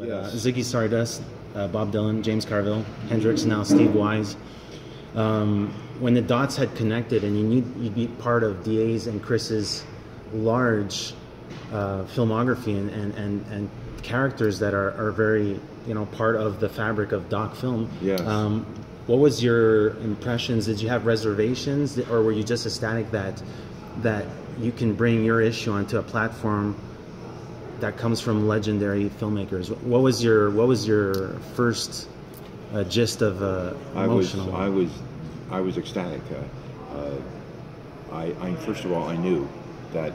But Yes. uh, Ziggy Stardust, uh, Bob Dylan, James Carville, Hendrix, now Steve Wise. Um, when the dots had connected, and you knew you'd be part of DA's and Chris's large uh, filmography and, and, and, and characters that are, are very you know part of the fabric of doc film. Yes. Um, what was your impressions? Did you have reservations, or were you just ecstatic that that you can bring your issue onto a platform that comes from legendary filmmakers? What was your What was your first uh, gist of uh, I was? I was I was ecstatic. Uh, uh, I, I first of all I knew that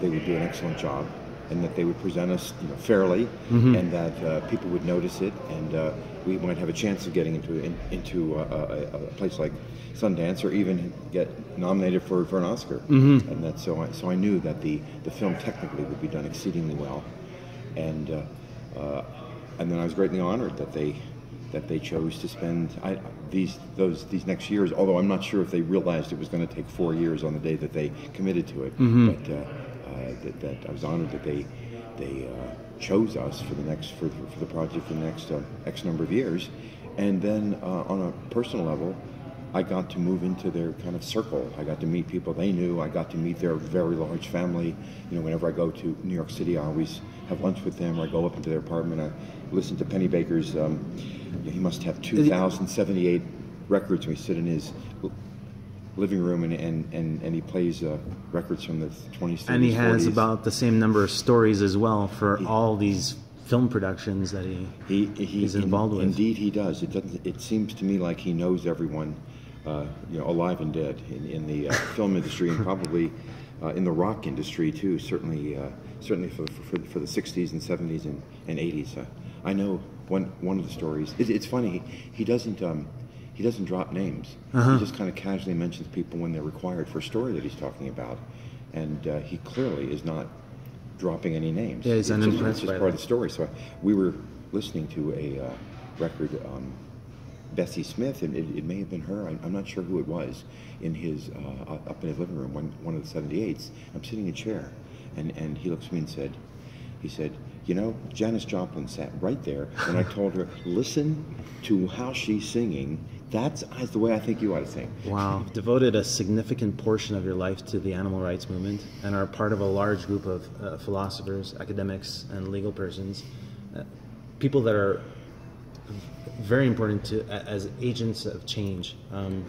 they would do an excellent job, and that they would present us you know, fairly, Mm-hmm. and that uh, people would notice it, and uh, we might have a chance of getting into in, into uh, a, a, a place like Sundance, or even get nominated for, for an Oscar. Mm-hmm. And that so I, so I knew that the the film technically would be done exceedingly well, and uh, uh, and then I was greatly honored that they that they chose to spend I, these those these next years. Although I'm not sure if they realized it was going to take four years on the day that they committed to it, but uh, uh, that, that I was honored that they they uh, chose us for the next for, for the project for the next uh, X number of years, and then uh, on a personal level. I got to move into their kind of circle. I got to meet people they knew. I got to meet their very large family. You know, whenever I go to New York City, I always have lunch with them. Or I go up into their apartment. I listen to Pennebaker's. Um, he must have 2,078 records. We sit in his living room and and, and, and he plays uh, records from the 20s, 30s, and he has 40s. about the same number of stories as well for all these film productions that he. He, he He's involved in- with. Indeed, he does. It doesn't. It seems to me like he knows everyone, uh, you know, alive and dead in, in the uh, film industry and probably uh, in the rock industry too. Certainly, uh, certainly for, for, for the '60s and '70s and, and '80s. Uh, I know one one of the stories. It, it's funny. He, he doesn't. Um, he doesn't drop names. Uh-huh. He just kind of casually mentions people when they're required for a story that he's talking about, and uh, he clearly is not dropping any names. Yeah, he's It's just- It's just part of the story. So we were listening to a uh, record, um, Bessie Smith, and it, it may have been her. I'm, I'm not sure who it was. In his uh, up in his living room, one one of the 78s. I'm sitting in a chair, and and he looks at me and said, he said, you know, Janis Joplin sat right there, and I told her, listen to how she's singing. That's, the way I think you ought to sing. Wow. You've devoted a significant portion of your life to the animal rights movement and are part of a large group of uh, philosophers, academics, and legal persons. Uh, people that are very important to as agents of change. Um,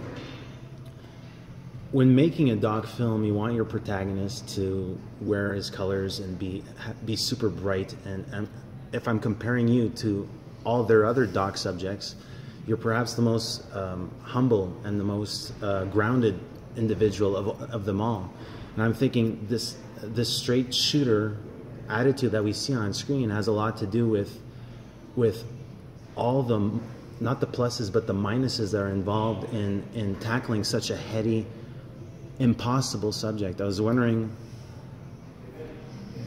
when making a doc film, you want your protagonist to wear his colors and be be super bright. And, and if I'm comparing you to all their other doc subjects, you're perhaps the most um, humble and the most uh, grounded individual of, of them all. And I'm thinking this this straight shooter attitude that we see on screen has a lot to do with with all the not the pluses but the minuses that are involved in in tackling such a heady impossible subject i was wondering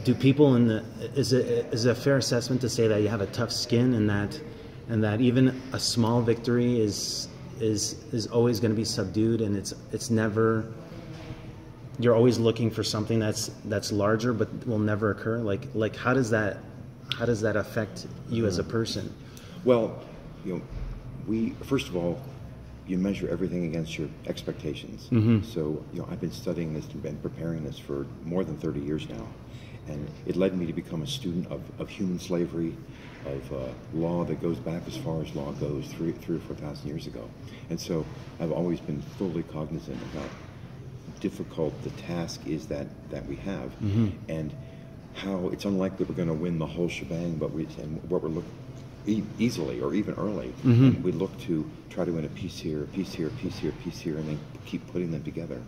do people in the is it is it a fair assessment to say that you have a tough skin and that and that even a small victory is is is always going to be subdued and it's it's never you're always looking for something that's that's larger but will never occur. Like like how does that how does that affect you as a mm-hmm. person? Well, you know, we first of all, you measure everything against your expectations. Mm-hmm. So, you know, I've been studying this and been preparing this for more than 30 years now, and it led me to become a student of, of human slavery, of uh, law that goes back as far as law goes, three, three or four thousand years ago. And so, I've always been fully cognizant of how difficult the task is that that we have, and how it's unlikely we're going to win the whole shebang, but we and what we're looking e- easily or even early. And we look to try to win a piece here, a piece here, a piece here, a piece here, and then keep putting them together,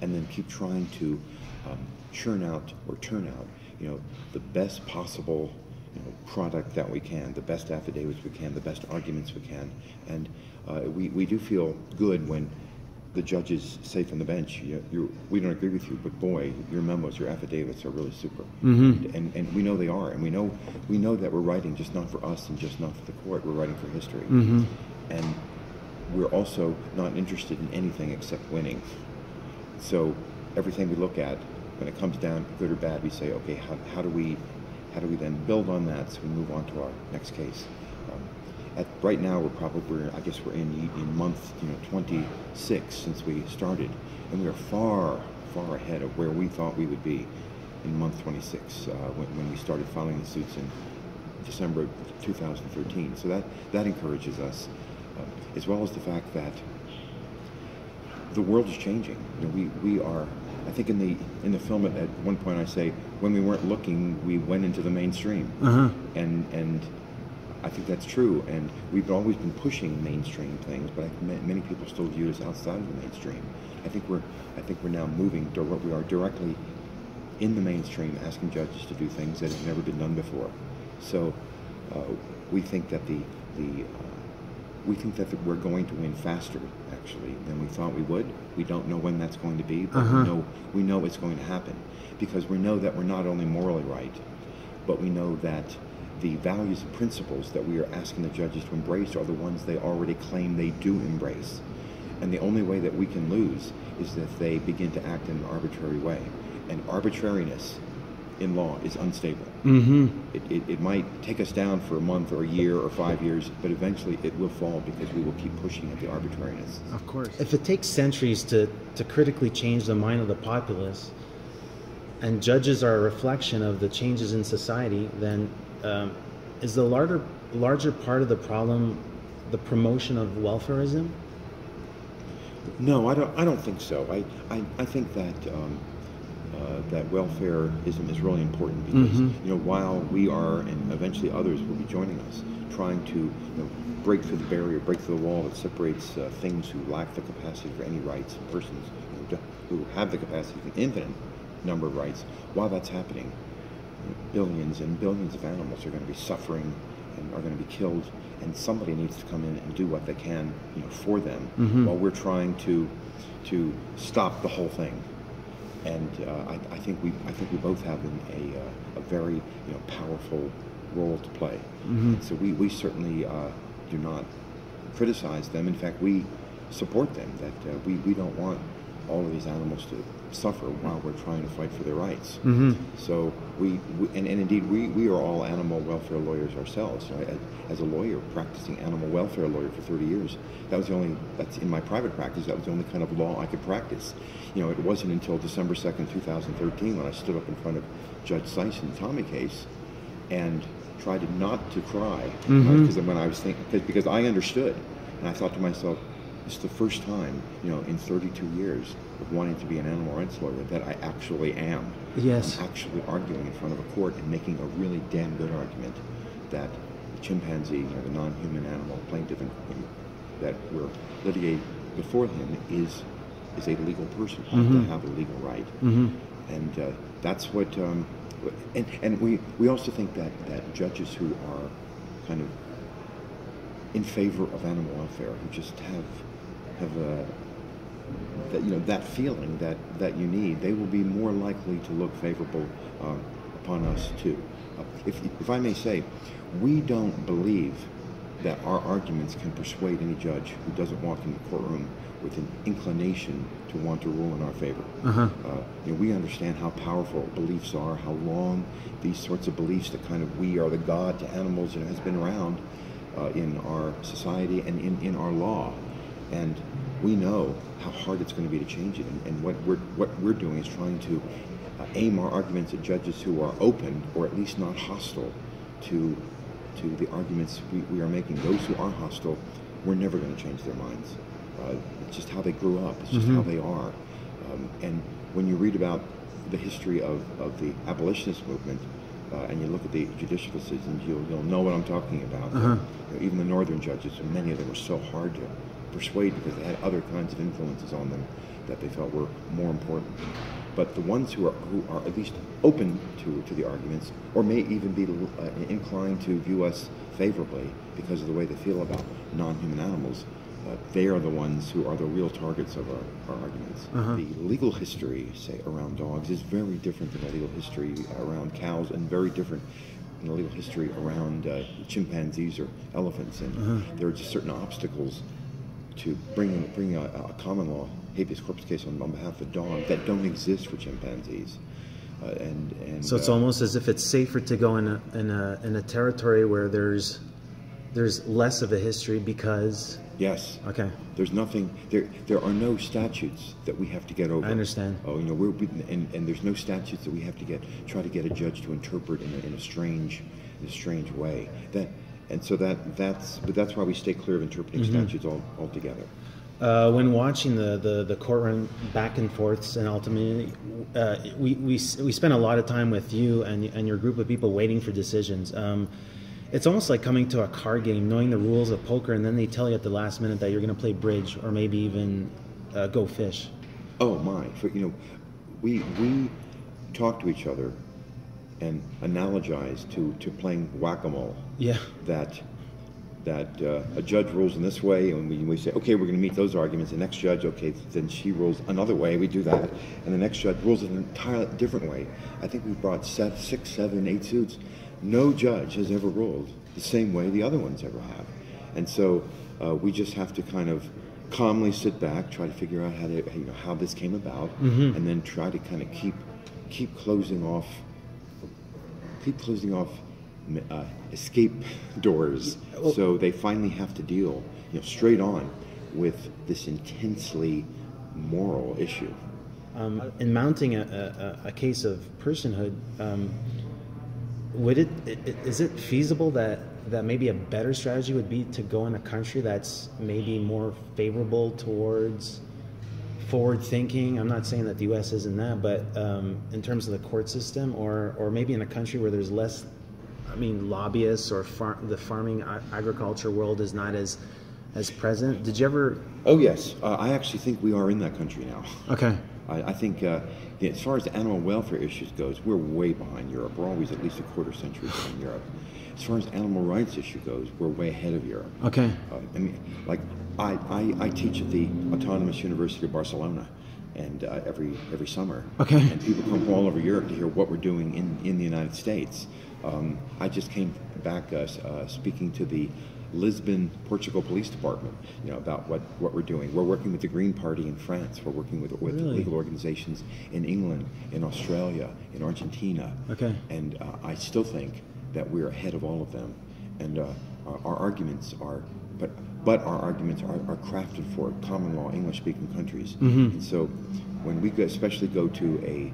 and then keep trying to um, churn out or turn out, you know, the best possible you know, product that we can, the best affidavits we can, the best arguments we can, and uh, we we do feel good when the judges say from the bench, you, you, we don't agree with you, but boy, your memos, your affidavits are really super. And, and, and we know they are, and we know, we know that we're writing just not for us and just not for the court, we're writing for history. And we're also not interested in anything except winning. So everything we look at, when it comes down, good or bad, we say, okay, how, how do we how do we then build on that so we move on to our next case? Um, at, right now, we're probably, I guess we're in, in month you know 26 since we started, and we are far, far ahead of where we thought we would be in month 26 uh, when, when we started filing the suits in December 2013. So that, that encourages us, uh, as well as the fact that the world is changing. You know, we, we are, I think in the, in the film at, at one point I say, when we weren't looking, we went into the mainstream. Uh-huh. And, and I think that's true. And we've always been pushing mainstream things, but I, many people still view us outside of the mainstream. I think we're, I think we're now moving, to what we are directly in the mainstream asking judges to do things that have never been done before. So uh, we think that the, the uh, we think that we're going to win faster, actually, than we thought we would. We don't know when that's going to be, but Uh-huh. we know we know it's going to happen because we know that we're not only morally right, but we know that the values and principles that we are asking the judges to embrace are the ones they already claim they do embrace. And the only way that we can lose is if they begin to act in an arbitrary way. And arbitrariness in law is unstable. Mm-hmm. It, it, it might take us down for a month or a year or five years, but eventually it will fall because we will keep pushing at the arbitrariness. Of course. If it takes centuries to, to critically change the mind of the populace, and judges are a reflection of the changes in society, then um, is the larger larger part of the problem the promotion of welfarism? No, I don't. I don't think so. I, I, I think that um, uh, that welfarism is really important because Mhm. you know while we are and eventually others will be joining us, trying to you know, break through the barrier, break through the wall that separates uh, things who lack the capacity for any rights and persons who, do- who have the capacity for an infinite number of rights. While that's happening, billions and billions of animals are going to be suffering and are going to be killed, and somebody needs to come in and do what they can, you know, for them, Mhm. while we're trying to to stop the whole thing. And uh, I, I think we I think we both have an, a uh, a very you know powerful role to play. Mhm. So we we certainly uh, do not criticize them. In fact, we support them. That uh, we we don't want all of these animals to suffer while we're trying to fight for their rights. Mm-hmm. So we, we and, and indeed we, we are all animal welfare lawyers ourselves. You know, as, a lawyer, practicing animal welfare lawyer for 30 years, that was the only that's in my private practice. That was the only kind of law I could practice. You know, it wasn't until December 2nd, 2013, when I stood up in front of Judge Sise in the Tommy case, and tried not to cry Mhm. because when I was thinking because I understood, and I thought to myself, it's the first time, you know, in 32 years of wanting to be an animal rights lawyer that I actually am. Yes. I'm actually arguing in front of a court and making a really damn good argument that the chimpanzee, you know, the non-human animal plaintiff in, in, that we're litigating before him is is a legal person, Mhm. to have a legal right. Mm-hmm. And uh, that's what, um, and, and we, we also think that, that judges who are kind of in favor of animal welfare, who just have, have a, that, you know, that feeling that, that you need, they will be more likely to look favorable um, upon us too. Uh, if, if I may say, we don't believe that our arguments can persuade any judge who doesn't walk in the courtroom with an inclination to want to rule in our favor. Uh-huh. Uh, you know, we understand how powerful beliefs are, how long these sorts of beliefs that kind of we are the god to animals you know, has been around uh, in our society and in, in our law. And we know how hard it's going to be to change it. And, and what, we're, what we're doing is trying to uh, aim our arguments at judges who are open or at least not hostile to, to the arguments we, we are making. Those who are hostile, we're never going to change their minds. Uh, it's just how they grew up. It's just Mhm. how they are. Um, and when you read about the history of, of the abolitionist movement, uh, and you look at the judicial decisions, you'll, you'll know what I'm talking about. Uh-huh. You know, even the northern judges, many of them were so hard to persuade because they had other kinds of influences on them that they felt were more important. But the ones who are who are at least open to, to the arguments, or may even be uh, inclined to view us favorably because of the way they feel about non-human animals, uh, they are the ones who are the real targets of our, our arguments. Uh-huh. The legal history, say, around dogs is very different than the legal history around cows, and very different in the legal history around uh, chimpanzees or elephants. And Uh-huh. there are just certain obstacles to bring, bringing a, a common law habeas corpus case on, on behalf of dog that don't exist for chimpanzees. uh, and and So it's uh, almost as if it's safer to go in a in a in a territory where there's there's less of a history because yes. okay. There's nothing there. There are no statutes that we have to get over. I understand. Oh, you know, we're we- and, and there's no statutes that we have to get try to get a judge to interpret in a, in a strange, in a strange way. That and so that that's but that's why we stay clear of interpreting Mm-hmm. statutes all, altogether. Uh, when watching the, the, the courtroom back and forths, and ultimately, uh, we, we, we spent a lot of time with you and, and your group of people waiting for decisions. Um, it's almost like coming to a card game, knowing the rules of poker, and then they tell you at the last minute that you're going to play bridge or maybe even uh, go fish. Oh my! For, you know, we we talk to each other and analogize to to playing whack a mole. Yeah. that that uh, a judge rules in this way, and we, we say, okay, we're going to meet those arguments. The next judge, okay, then she rules another way. We do that, and the next judge rules an entirely different way. I think we've brought seven, six, seven, eight suits. No judge has ever ruled the same way the other ones ever have, and so uh, we just have to kind of calmly sit back, try to figure out how to, you know, how this came about, and then try to kind of keep keep closing off keep closing off uh, escape doors, so they finally have to deal, you know, straight on with this intensely moral issue. Um, in mounting a, a, a case of personhood, um, would it, is it feasible that, that maybe a better strategy would be to go in a country that's maybe more favorable towards forward thinking? I'm not saying that the U.S. isn't that, but um, in terms of the court system, or or maybe in a country where there's less, I mean, lobbyists or far, the farming agriculture world is not as as present. Did you ever? Oh yes, uh, I actually think we are in that country now. Okay. I, I think uh, yeah, as far as animal welfare issues goes, we're way behind Europe. We're always at least a quarter century behind Europe. As far as animal rights issue goes, we're way ahead of Europe. Okay. Um, I mean, like I, I, I teach at the Autonomous University of Barcelona, and uh, every every summer. Okay. And people come from all over Europe to hear what we're doing in, in the United States. Um, I just came back uh, uh, speaking to the Lisbon, Portugal Police Department, you know, about what, what we're doing. We're working with the Green Party in France. We're working with, with Really? legal organizations in England, in Australia, in Argentina. Okay. And uh, I still think that we're ahead of all of them. And uh, our, our arguments are, but but our arguments are, are crafted for common law English-speaking countries. Mm-hmm. And so, when we go, especially go to a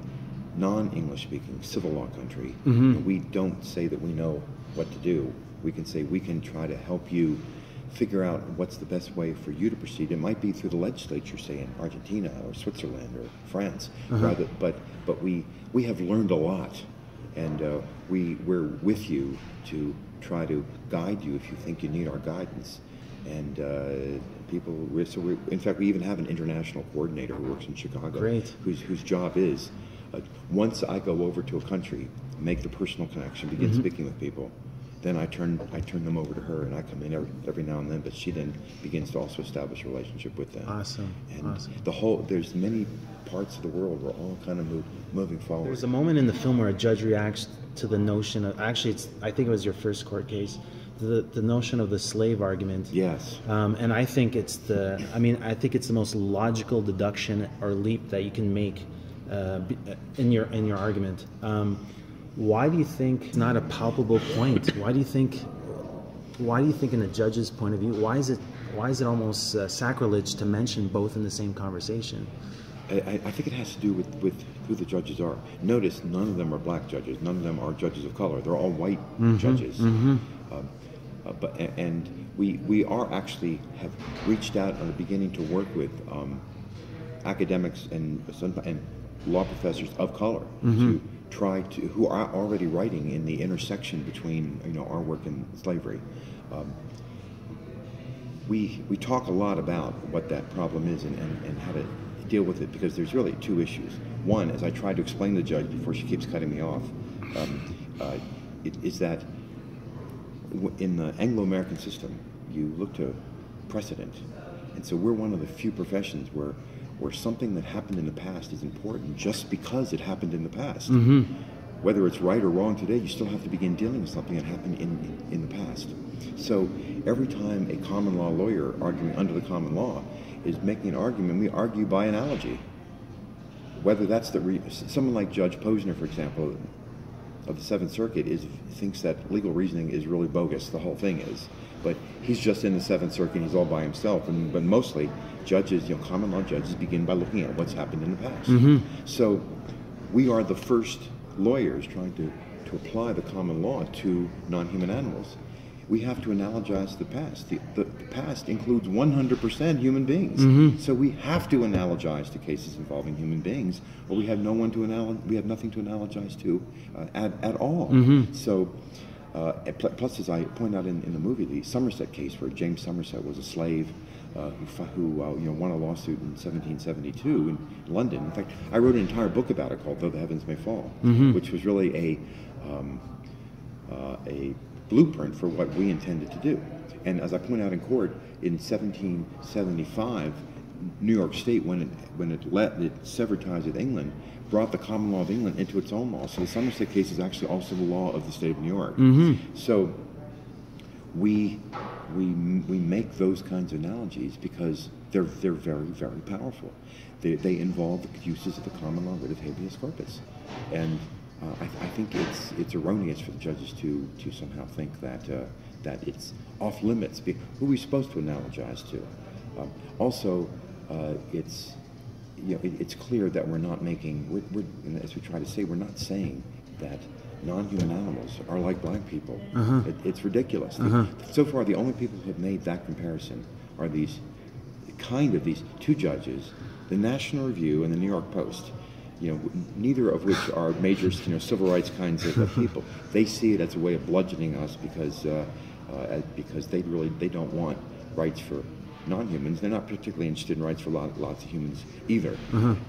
non-English speaking civil law country, mm-hmm. and we don't say that we know what to do. We can say we can try to help you figure out what's the best way for you to proceed. It might be through the legislature, say in Argentina or Switzerland or France, uh-huh. rather. But but we we have learned a lot, and uh, we we're with you to try to guide you if you think you need our guidance. And uh, people, so we, in fact, we even have an international coordinator who works in Chicago, Great. whose whose job is uh, once I go over to a country, make the personal connection, begin speaking with people, then I turn I turn them over to her, and I come in every, every now and then. But she then begins to also establish a relationship with them. Awesome. And Awesome. the whole there's many parts of the world we're all kind of move, moving forward. There's a moment in the film where a judge reacts to the notion of actually, it's I think it was your first court case, the the notion of the slave argument. yes. Um, and I think it's the I mean I think it's the most logical deduction or leap that you can make uh, in your in your argument. Um, why do you think it's not a palpable point? Why do you think why do you think in a judge's point of view why is it why is it almost uh, sacrilege to mention both in the same conversation? I, I- think it has to do with, with who the judges are. Notice none of them are black judges. None of them are judges of color. They're all white judges. Um, uh, but and we we are actually have reached out and are beginning to work with um, academics and and law professors of color to try to who are already writing in the intersection between you know our work and slavery. Um, we we talk a lot about what that problem is and, and, and how to deal with it because there's really two issues. One, as I tried to explain to the judge before she keeps cutting me off, um, uh, it, is that in the Anglo-American system, you look to precedent, and so we're one of the few professions where where something that happened in the past is important just because it happened in the past. Mm-hmm. Whether it's right or wrong today, you still have to begin dealing with something that happened in, in the past. So every time a common law lawyer arguing under the common law is making an argument, we argue by analogy. whether that's the re- someone like Judge Posner, for example, of the Seventh Circuit, is thinks that legal reasoning is really bogus. The whole thing is, but he's just in the Seventh Circuit. He's all by himself. And but mostly, judges, you know, common law judges begin by looking at what's happened in the past. Mm-hmm. So, we are the first lawyers trying to to apply the common law to non-human animals. We have to analogize the past. The, the, the past includes 100% human beings. So we have to analogize to cases involving human beings, or we have no one to anal- we have nothing to analogize to uh, at, at all. So, uh, plus, as I point out in, in the movie, the Somerset case, where James Somerset was a slave uh, who, who uh, you know, won a lawsuit in 1772 in London. In fact, I wrote an entire book about it called "Though the Heavens May Fall," which was really a um, uh, a blueprint for what we intended to do. And as I point out in court, in 1775, New York State, when it when it let it severed ties with England, brought the common law of England into its own law. So the Somerset case is actually also the law of the state of New York. Mm-hmm. So we we we make those kinds of analogies because they're they're very very powerful. They, they involve the uses of the common law writ of habeas corpus, and uh, I, I think it's it's erroneous for the judges to to somehow think that uh, that it's off limits. Who are we supposed to analogize to? Um, also, uh, it's you know, it, it's clear that we're not making, we're, we're, as we try to say, we're not saying that non-human animals are like black people. It, it's ridiculous. The- so far, the only people who have made that comparison are these kind of these two judges, the National Review and the New York Post. You know, neither of which are major, you know, civil rights kinds of, of people. They see it as a way of bludgeoning us because uh, uh, because they really they don't want rights for non-humans. They're not particularly interested in rights for lot, lots of humans either.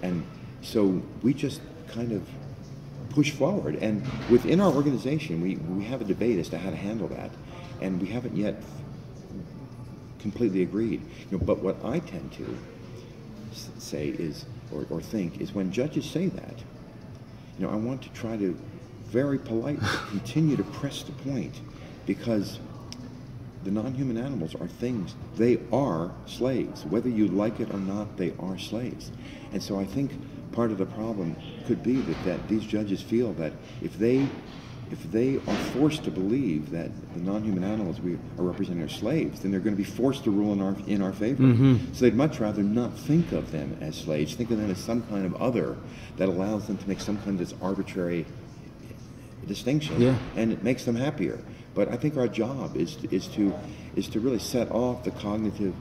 And so we just kind of push forward. And within our organization, we, we have a debate as to how to handle that. And we haven't yet completely agreed. You know, but what I tend to say is, or, or think, is when judges say that, you know, I want to try to very politely continue to press the point because the non-human animals are things they are slaves whether you like it or not they are slaves. And so i think part of the problem could be that, that these judges feel that if they if they are forced to believe that the non-human animals we are representing are slaves then they're going to be forced to rule in our in our favor mm-hmm. so they'd much rather not think of them as slaves think of them as some kind of other that allows them to make some kind of this arbitrary distinction Yeah. and it makes them happier. But I think our job is to, is to is to really set off the cognitive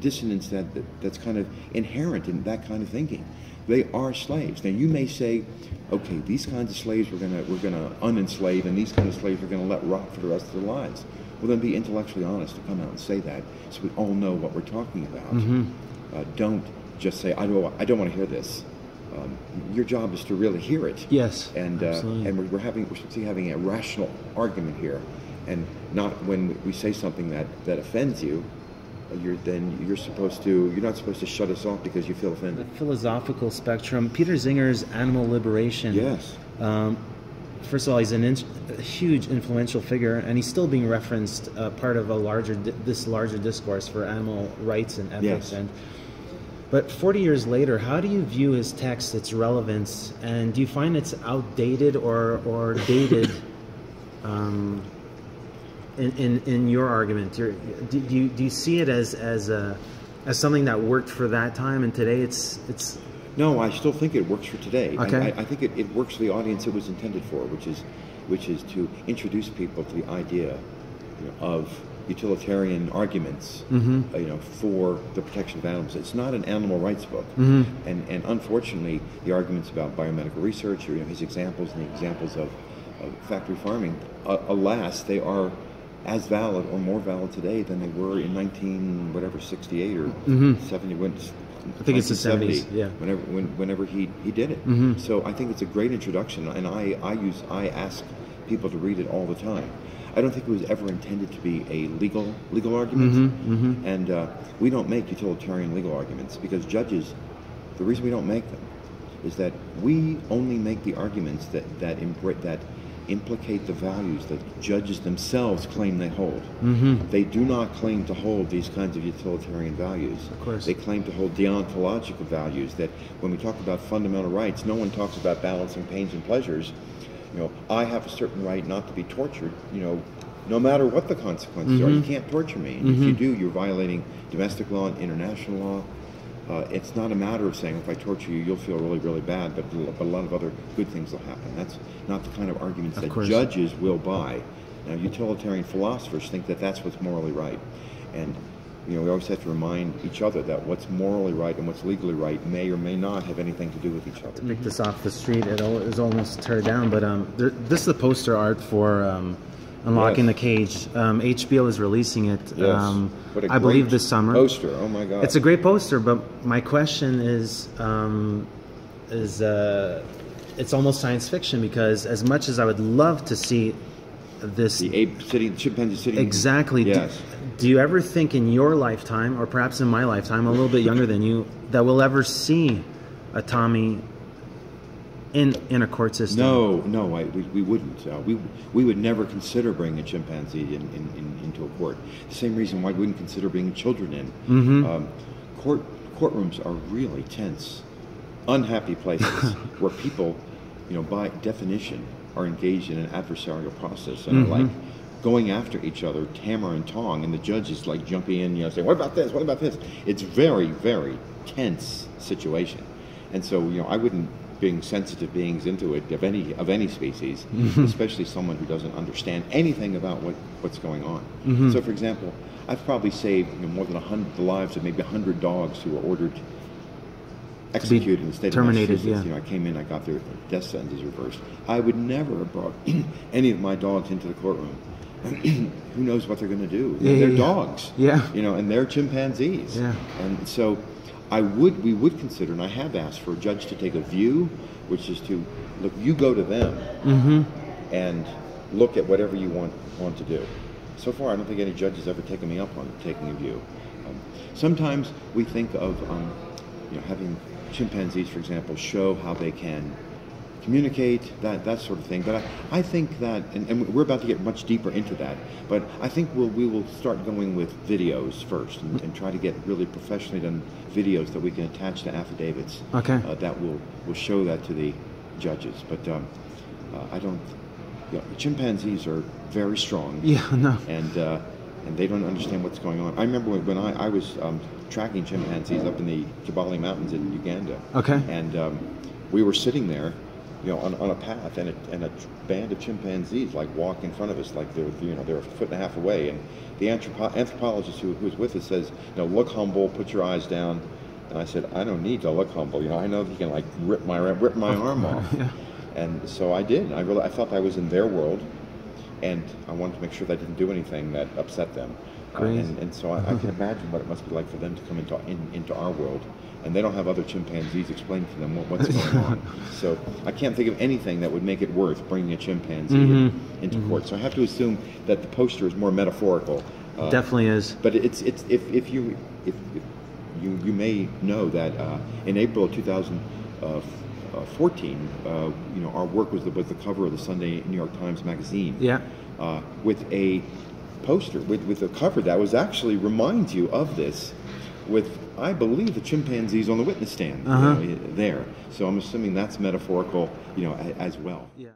dissonance that, that that's kind of inherent in that kind of thinking. They are slaves. Now you may say, okay, these kinds of slaves we're gonna we're gonna unenslave, and these kind of slaves we're gonna let rot for the rest of their lives. Well, then be intellectually honest to come out and say that, so we all know what we're talking about. Uh, don't just say, I don't I don't want to hear this. Um, your job is to really hear it Yes, and uh, and we're, we're having we're having a rational argument here, and not when we say something that that offends you, you're then you're supposed to you're not supposed to shut us off because you feel offended. the philosophical spectrum. Peter Singer's Animal Liberation. Yes. Um, first of all, he's an in, a huge influential figure, and he's still being referenced, uh, part of a larger this larger discourse for animal rights and ethics. Yes. And but 40 years later, how do you view his text, its relevance, and do you find it's outdated or or dated? um, in, in, in your argument, do, do you do you see it as as a as something that worked for that time, and today it's it's No, I still think it works for today. I- Okay. I, I think it, it works for the audience it was intended for, which is which is to introduce people to the idea you know, of utilitarian arguments, Mm-hmm. uh, you know, for the protection of animals. It's not an animal rights book, Mm-hmm. and and unfortunately, the arguments about biomedical research, or you know, his examples and the examples of, of factory farming, uh, alas, they are as valid or more valid today than they were in 19 whatever 68 or 70 when Mm-hmm. I think it's the 70s, yeah. whenever when, whenever he, he did it. Mm-hmm. So I think it's a great introduction, and I, I use I ask people to read it all the time. I don't think it was ever intended to be a legal legal argument, Mm-hmm, and uh, we don't make utilitarian legal arguments because judges. The reason we don't make them is that we only make the arguments that that that implicate the values that judges themselves claim they hold. Mm-hmm. They do not claim to hold these kinds of utilitarian values. Of course. They claim to hold deontological values that when we talk about fundamental rights, no one talks about balancing pains and pleasures. You know, I have a certain right not to be tortured, you know, no matter what the consequences are. You can't torture me. And If you do, you're violating domestic law and international law. Uh, it's not a matter of saying if I torture you, you'll feel really, really bad, but, but a lot of other good things will happen. That's not the kind of arguments that course. judges will buy. Now, utilitarian philosophers think that that's what's morally right, and you know we always have to remind each other that what's morally right and what's legally right may or may not have anything to do with each other. To pick this off the street. It al- almost tear down, but um, there, this is the poster art for um, Unlocking Yes. the Cage. Um, HBO is releasing it. Yes. Um, I believe this summer. Poster. Oh my God. It's a great poster, but my question is, um, is uh, it's almost science fiction because as much as I would love to see this the ape sitting, chimpanzee sitting. exactly, do- Yes. do, you ever think in your lifetime, or perhaps in my lifetime, a little bit younger than you, that we'll ever see a Tommy in in a court system? No, no, I, we, we wouldn't. Uh, we, we would never consider bringing a chimpanzee in, in, in, into a court. The same reason why we wouldn't consider bringing children in. Mm-hmm. Um, court courtrooms are really tense, unhappy places where people, you know, by definition, are engaged in an adversarial process and Mm-hmm. are like going after each other, hammer and tong, and the judge is like jumping in, you know, saying, "What about this? What about this?" It's very, very tense situation, and so you know, I wouldn't bring sensitive beings into it of any of any species, mm-hmm. especially someone who doesn't understand anything about what, what's going on. Mm-hmm. So, for example, I've probably saved you know, more than a hundred the lives of maybe a hundred dogs who were ordered executed in the state terminated, of Massachusetts. yeah. You know, I came in, I got their death sentences reversed. I would never have brought any of my dogs into the courtroom. Who knows what they're going to do? Yeah, they're yeah. dogs. Yeah. You know, and they're chimpanzees. Yeah. And so, I would, we would consider, and I have asked for a judge to take a view, which is to look. You go to them Mm-hmm. and look at whatever you want want to do. So far, I don't think any judge has ever taken me up on taking a view. Um, sometimes we think of um, you know having chimpanzees, for example, show how they can communicate that that sort of thing. But I, I think that, and, and we're about to get much deeper into that. But I think we'll we will start going with videos first and, and try to get really professionally done videos that we can attach to affidavits. Okay. Uh, that will will show that to the judges. But um, uh, I don't. You know, chimpanzees are very strong, Yeah, no. and uh, and they don't understand what's going on. I remember when, when I, I was um, tracking chimpanzees up in the Kibale Mountains in Uganda. Okay. And um, we were sitting there, you know, on, on a path, and a, and a band of chimpanzees like walk in front of us, like they're you know they're a foot and a half away, and the anthropo- anthropologist who, who was with us says, you know, look humble, put your eyes down. And I said, I don't need to look humble. You know, I know he can like rip my rip my arm off. Yeah. And so I did. I really I felt I was in their world, and I wanted to make sure that I didn't do anything that upset them. Uh, and, and so I, I can imagine what it must be like for them to come into in, into our world, and they don't have other chimpanzees explain to them what, what's going on. So I can't think of anything that would make it worth bringing a chimpanzee in, Mm-hmm. into court. So I have to assume that the poster is more metaphorical. Uh, Definitely is. but it's it's if, if you if, if you you may know that uh, in April of 2014, uh, you know our work was the, was the cover of the Sunday New York Times Magazine. Yeah. Uh, with a poster with with a cover that was actually reminds you of this, with I believe the chimpanzees on the witness stand Uh-huh. know, there. So I'm assuming that's metaphorical, you know, as well. Yeah.